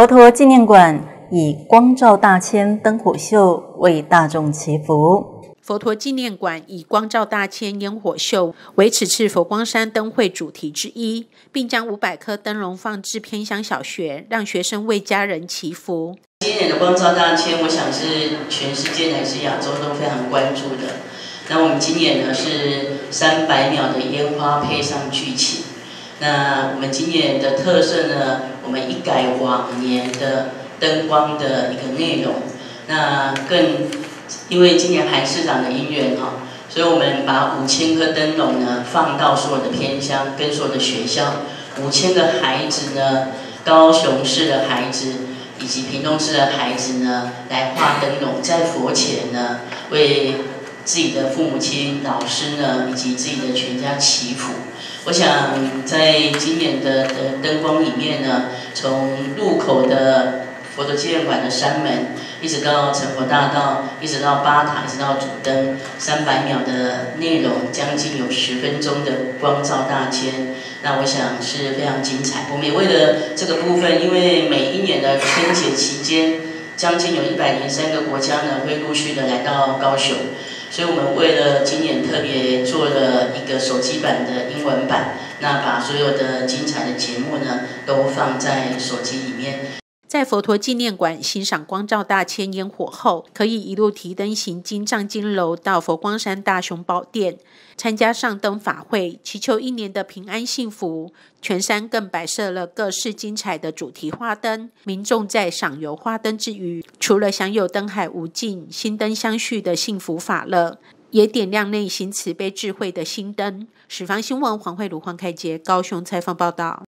佛陀纪念馆以光照大千灯火秀为大众祈福。佛陀纪念馆以光照大千烟火秀为此次佛光山灯会主题之一，并将五百颗灯笼放置偏乡小学，让学生为家人祈福。今年的光照大千，我想是全世界乃至亚洲都非常关注的。那我们今年呢是三百秒的烟花配上剧情。那我们今年的特色呢，我们一改往年的灯光的一个内容，那更。因为今年韩市长的姻缘哈，所以我们把五千颗灯笼呢放到所有的偏乡跟所有的学校，五千个孩子呢，高雄市的孩子以及屏东市的孩子呢，来画灯笼，在佛前呢为自己的父母亲、老师呢以及自己的全家祈福。我想在今年的的灯光里面呢，从路口的佛陀纪念馆的山门。一直到成佛大道，一直到八塔，一直到主灯，三百秒的内容，将近有十分钟的光照大千，那我想是非常精彩。我们也为了这个部分，因为每一年的春节期间，将近有一百零三个国家呢会陆续的来到高雄，所以我们为了今年特别做了一个手机版的英文版，那把所有的精彩的节目呢都放在手机里面。在佛陀纪念馆欣赏光照大千烟火后，可以一路提灯行经藏经楼到佛光山大雄宝殿参加上灯法会，祈求一年的平安幸福。全山更摆设了各式精彩的主题花灯，民众在赏游花灯之余，除了享有灯海无尽、心灯相续的幸福法乐，也点亮内心慈悲智慧的心灯。十方新闻黄慧如、黄凯杰高雄采访报道。